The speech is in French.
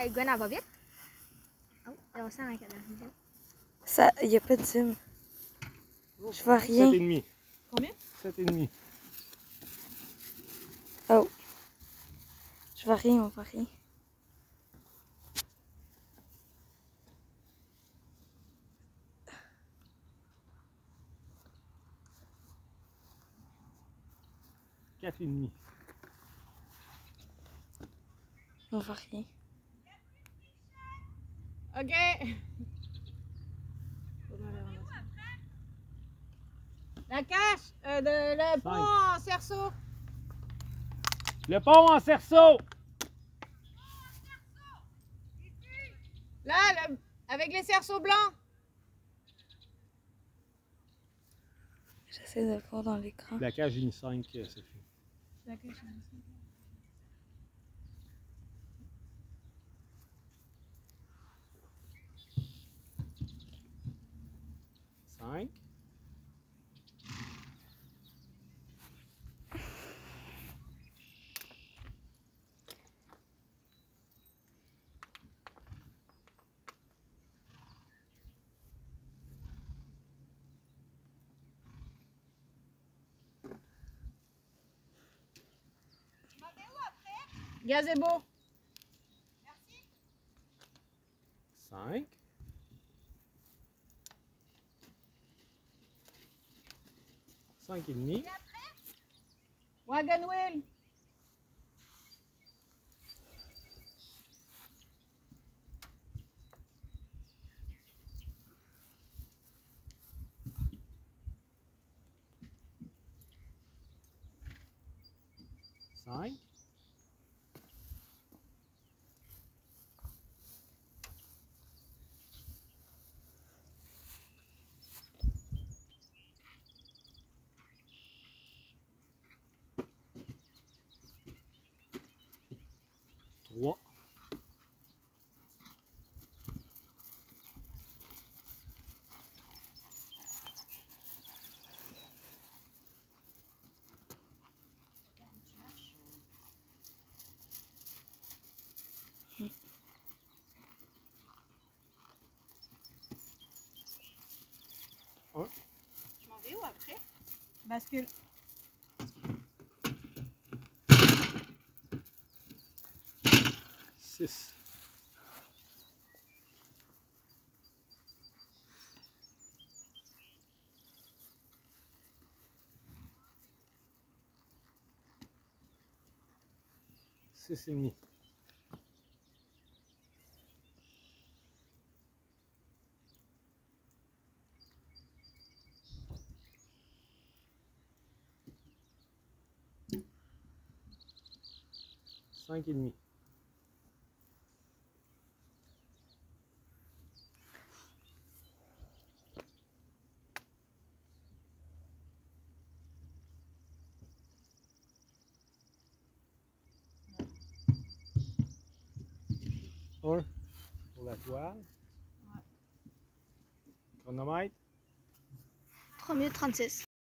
Hey, Gwen, elle va vite? Oh, on sent qu'elle a Ça, y a pas de zoom. Je vois rien. 7,5. Combien? 7,5. Oh. Je vois rien, on voit rien. Quatre et demi. On voit rien. OK. La cache, euh, de, le pont en cerceau. Le pont en cerceau! Là, le- avec les cerceaux blancs. J'essaie de le voir dans l'écran. La cage, mis 5, Sophie. La Cinq. Gazebo. Cinq. Cinq et demi. Wagon wheel. Cinq. Après? Bascule. Six. Six et demi. Cinq et demi. Un pour la toile. Chronomètre. 3 minutes 36.